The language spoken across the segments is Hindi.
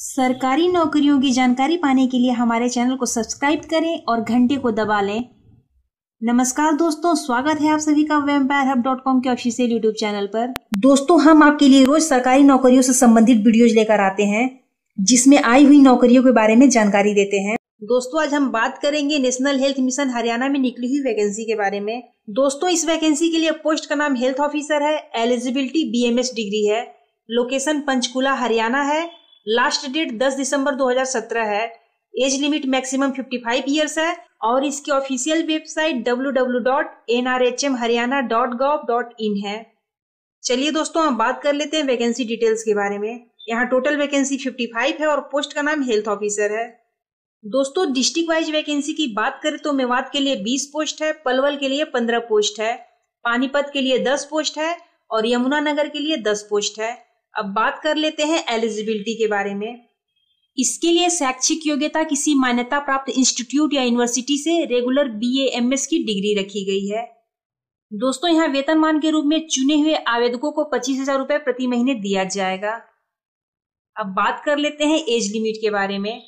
सरकारी नौकरियों की जानकारी पाने के लिए हमारे चैनल को सब्सक्राइब करें और घंटे को दबा लें। नमस्कार दोस्तों, स्वागत है आप सभी का वेम्पायर हब डॉट कॉम के ऑफिशियल यूट्यूब चैनल पर। दोस्तों, हम आपके लिए रोज सरकारी नौकरियों से संबंधित वीडियोज़ लेकर आते हैं, जिसमें आई हुई नौकरियों के बारे में जानकारी देते हैं। दोस्तों, आज हम बात करेंगे नेशनल हेल्थ मिशन हरियाणा में निकली हुई वैकेंसी के बारे में। दोस्तों, इस वैकेंसी के लिए पोस्ट का नाम हेल्थ ऑफिसर है एलिजिबिलिटी बीएमएस डिग्री है। लोकेशन पंचकुला, हरियाणा है। लास्ट डेट 10 दिसंबर 2017 है। एज लिमिट मैक्सिमम 55 इयर्स है और इसकी ऑफिशियल वेबसाइट www.nrhmharyana.gov.in है। चलिए दोस्तों हम बात कर लेते हैं वैकेंसी डिटेल्स के बारे में। यहाँ टोटल वैकेंसी 55 है और पोस्ट का नाम हेल्थ ऑफिसर है। दोस्तों डिस्ट्रिक्ट वाइज वैकेंसी की बात करें तो मेवात के लिए 20 पोस्ट है, पलवल के लिए 15 पोस्ट है, पानीपत के लिए 10 पोस्ट है और यमुनानगर के लिए 10 पोस्ट है। अब बात कर लेते हैं एलिजिबिलिटी के बारे में। इसके लिए शैक्षिक योग्यता किसी मान्यता प्राप्त इंस्टीट्यूट या यूनिवर्सिटी से रेगुलर बी एम की डिग्री रखी गई है। दोस्तों, यहाँ वेतनमान के रूप में चुने हुए आवेदकों को पच्चीस हज़ार रुपए प्रति महीने दिया जाएगा। अब बात कर लेते हैं एज लिमिट के बारे में।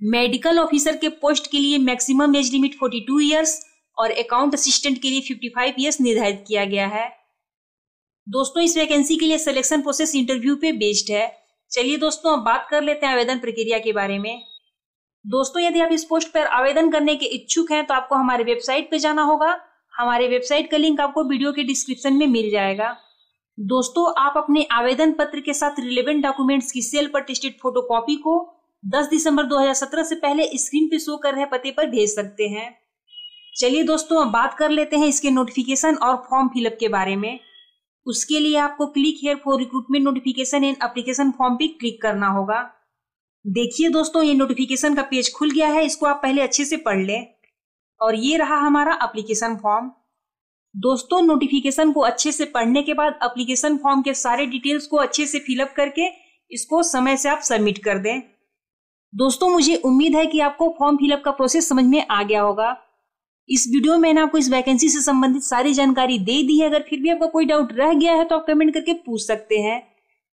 मेडिकल ऑफिसर के पोस्ट के लिए मैक्सिमम एज लिमिट 42 इयर्स और अकाउंट असिस्टेंट के लिए 55 इयर्स निर्धारित किया गया है। दोस्तों, इस वैकेंसी के लिए सिलेक्शन प्रोसेस इंटरव्यू पे बेस्ड है। चलिए दोस्तों, अब बात कर लेते हैं आवेदन प्रक्रिया के बारे में। दोस्तों, यदि आप इस पोस्ट पर आवेदन करने के इच्छुक हैं तो आपको हमारे वेबसाइट पे जाना होगा। हमारे वेबसाइट का लिंक आपको वीडियो के डिस्क्रिप्शन में मिल जाएगा। दोस्तों, आप अपने आवेदन पत्र के साथ रिलेवेंट डॉक्यूमेंट्स की सेल पर टेस्टेड फ़ोटो कॉपी को 10 दिसंबर 2017 से पहले स्क्रीन पे शो कर रहे पते पर भेज सकते हैं। चलिए दोस्तों, अब बात कर लेते हैं इसके नोटिफिकेशन और फॉर्म फिलअप के बारे में। उसके लिए आपको click here for recruitment notification and application form पे क्लिक करना होगा। देखिए दोस्तों, ये नोटिफिकेशन का पेज खुल गया है, इसको आप पहले अच्छे से पढ़ लें। और ये रहा हमारा अप्लीकेशन फॉर्म दोस्तों नोटिफिकेशन को अच्छे से पढ़ने के बाद अप्लीकेशन फॉर्म के सारे डिटेल्स को अच्छे से फिलअप करके इसको समय से आप सबमिट कर दें। दोस्तों, मुझे उम्मीद है कि आपको फॉर्म फिलअप का प्रोसेस समझ में आ गया होगा। इस वीडियो में मैंने आपको इस वैकेंसी से संबंधित सारी जानकारी दे दी है। अगर फिर भी आपका कोई डाउट रह गया है तो आप कमेंट करके पूछ सकते हैं।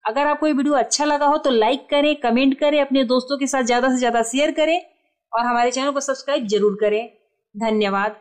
अगर आपको ये वीडियो अच्छा लगा हो तो लाइक करें कमेंट करें, अपने दोस्तों के साथ ज़्यादा से ज़्यादा शेयर करें और हमारे चैनल को सब्सक्राइब ज़रूर करें। धन्यवाद।